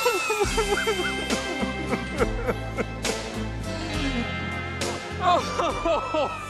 oh,